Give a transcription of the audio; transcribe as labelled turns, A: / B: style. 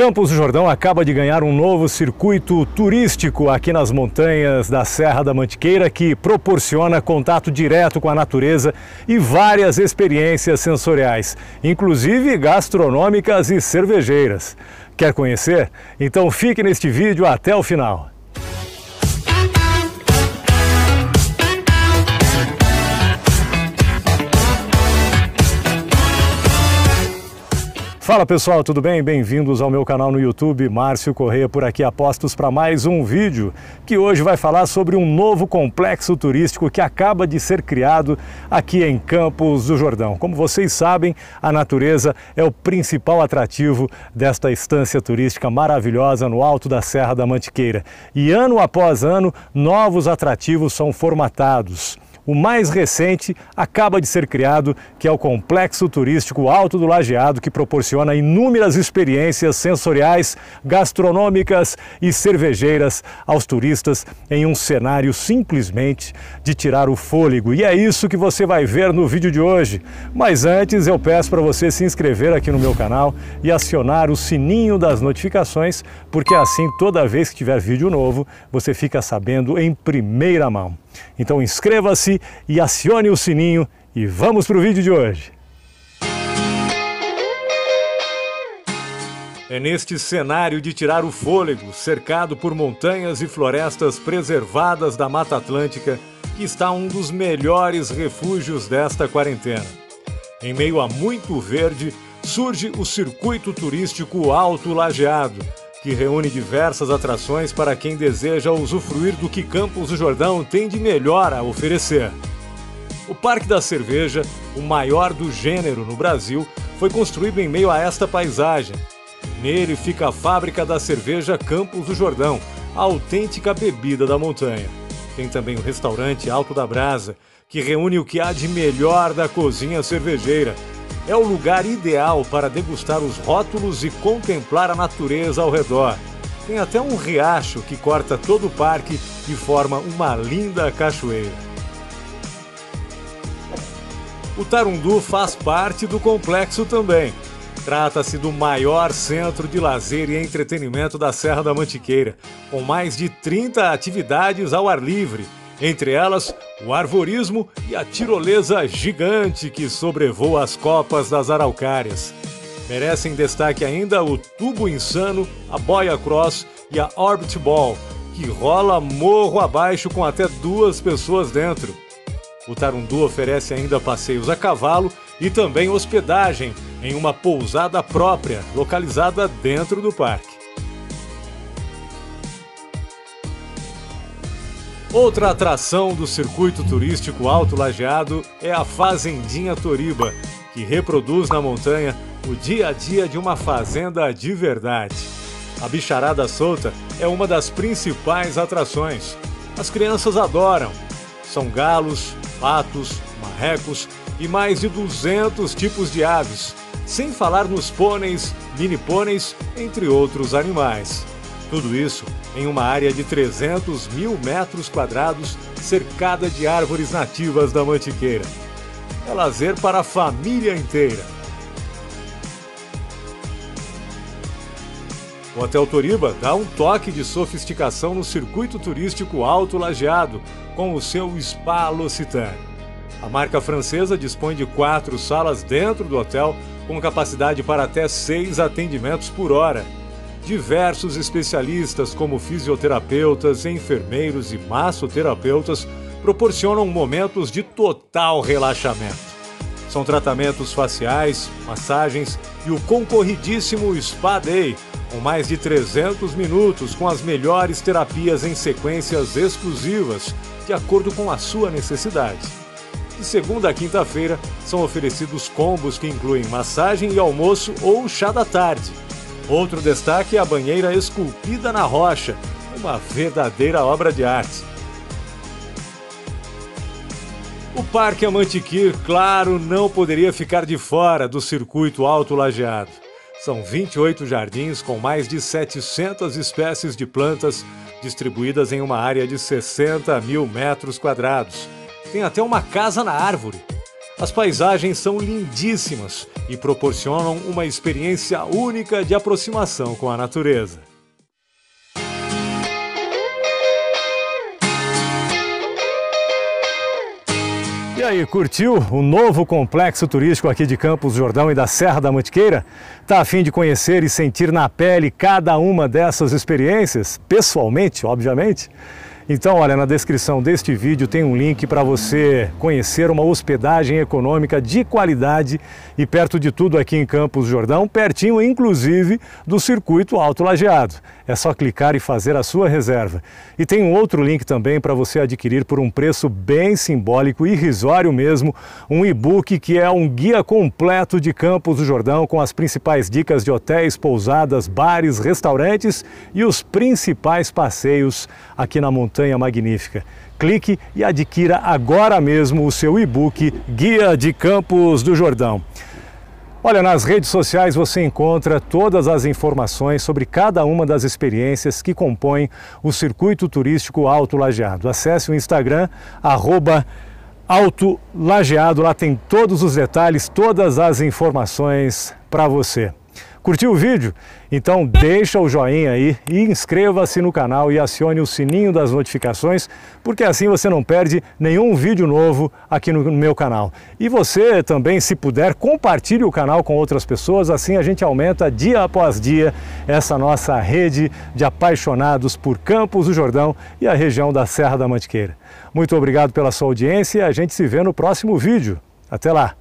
A: Campos do Jordão acaba de ganhar um novo circuito turístico aqui nas montanhas da Serra da Mantiqueira que proporciona contato direto com a natureza e várias experiências sensoriais, inclusive gastronômicas e cervejeiras. Quer conhecer? Então fique neste vídeo até o final. Fala pessoal, tudo bem? Bem-vindos ao meu canal no YouTube, Márcio Correia por aqui, apostos para mais um vídeo que hoje vai falar sobre um novo complexo turístico que acaba de ser criado aqui em Campos do Jordão. Como vocês sabem, a natureza é o principal atrativo desta estância turística maravilhosa no alto da Serra da Mantiqueira. E ano após ano, novos atrativos são formatados. O mais recente acaba de ser criado, que é o Complexo Turístico Alto do Lajeado, que proporciona inúmeras experiências sensoriais, gastronômicas e cervejeiras aos turistas em um cenário simplesmente de tirar o fôlego. E é isso que você vai ver no vídeo de hoje. Mas antes eu peço para você se inscrever aqui no meu canal e acionar o sininho das notificações, porque assim toda vez que tiver vídeo novo, você fica sabendo em primeira mão. Então inscreva-se e acione o sininho e vamos para o vídeo de hoje. É neste cenário de tirar o fôlego, cercado por montanhas e florestas preservadas da Mata Atlântica, que está um dos melhores refúgios desta quarentena. Em meio a muito verde, surge o circuito turístico Alto Lajeado, que reúne diversas atrações para quem deseja usufruir do que Campos do Jordão tem de melhor a oferecer. O Parque da Cerveja, o maior do gênero no Brasil, foi construído em meio a esta paisagem. Nele fica a fábrica da cerveja Campos do Jordão, a autêntica bebida da montanha. Tem também o restaurante Alto da Brasa, que reúne o que há de melhor da cozinha cervejeira, é o lugar ideal para degustar os rótulos e contemplar a natureza ao redor. Tem até um riacho que corta todo o parque e forma uma linda cachoeira. O Tarundu faz parte do complexo também. Trata-se do maior centro de lazer e entretenimento da Serra da Mantiqueira, com mais de 30 atividades ao ar livre entre elas o arvorismo e a tirolesa gigante que sobrevoa as copas das araucárias. Merecem destaque ainda o tubo insano, a boia cross e a orbit ball, que rola morro abaixo com até duas pessoas dentro. O Tarundu oferece ainda passeios a cavalo e também hospedagem em uma pousada própria, localizada dentro do parque. Outra atração do circuito turístico Alto Lajeado é a Fazendinha Toriba, que reproduz na montanha o dia a dia de uma fazenda de verdade. A bicharada solta é uma das principais atrações. As crianças adoram. São galos, patos, marrecos e mais de 200 tipos de aves, sem falar nos pôneis, mini pôneis, entre outros animais. Tudo isso em uma área de 300 mil metros quadrados, cercada de árvores nativas da Mantiqueira. É lazer para a família inteira. O Hotel Toriba dá um toque de sofisticação no circuito turístico alto lajeado, com o seu Spa L'Occitane. A marca francesa dispõe de quatro salas dentro do hotel, com capacidade para até seis atendimentos por hora Diversos especialistas, como fisioterapeutas, enfermeiros e massoterapeutas, proporcionam momentos de total relaxamento. São tratamentos faciais, massagens e o concorridíssimo Spa Day, com mais de 300 minutos com as melhores terapias em sequências exclusivas, de acordo com a sua necessidade. De segunda a quinta-feira, são oferecidos combos que incluem massagem e almoço ou chá da tarde Outro destaque é a banheira esculpida na rocha, uma verdadeira obra de arte. O Parque Amantiquir, claro, não poderia ficar de fora do circuito alto lajeado. São 28 jardins com mais de 700 espécies de plantas distribuídas em uma área de 60 mil metros quadrados. Tem até uma casa na árvore. As paisagens são lindíssimas e proporcionam uma experiência única de aproximação com a natureza. E aí, curtiu o novo complexo turístico aqui de Campos Jordão e da Serra da Mantiqueira? Tá a fim de conhecer e sentir na pele cada uma dessas experiências, pessoalmente, obviamente? Então, olha, na descrição deste vídeo tem um link para você conhecer uma hospedagem econômica de qualidade e perto de tudo aqui em Campos Jordão, pertinho inclusive do circuito Alto Lajeado. É só clicar e fazer a sua reserva. E tem um outro link também para você adquirir por um preço bem simbólico, irrisório mesmo, um e-book que é um guia completo de Campos do Jordão com as principais dicas de hotéis, pousadas, bares, restaurantes e os principais passeios aqui na Montanha Magnífica. Clique e adquira agora mesmo o seu e-book Guia de Campos do Jordão. Olha, nas redes sociais você encontra todas as informações sobre cada uma das experiências que compõem o circuito turístico Alto Lajeado. Acesse o Instagram, arroba Alto Lajeado, lá tem todos os detalhes, todas as informações para você. Curtiu o vídeo? Então deixa o joinha aí e inscreva-se no canal e acione o sininho das notificações, porque assim você não perde nenhum vídeo novo aqui no meu canal. E você também, se puder, compartilhe o canal com outras pessoas, assim a gente aumenta dia após dia essa nossa rede de apaixonados por Campos do Jordão e a região da Serra da Mantiqueira. Muito obrigado pela sua audiência e a gente se vê no próximo vídeo. Até lá!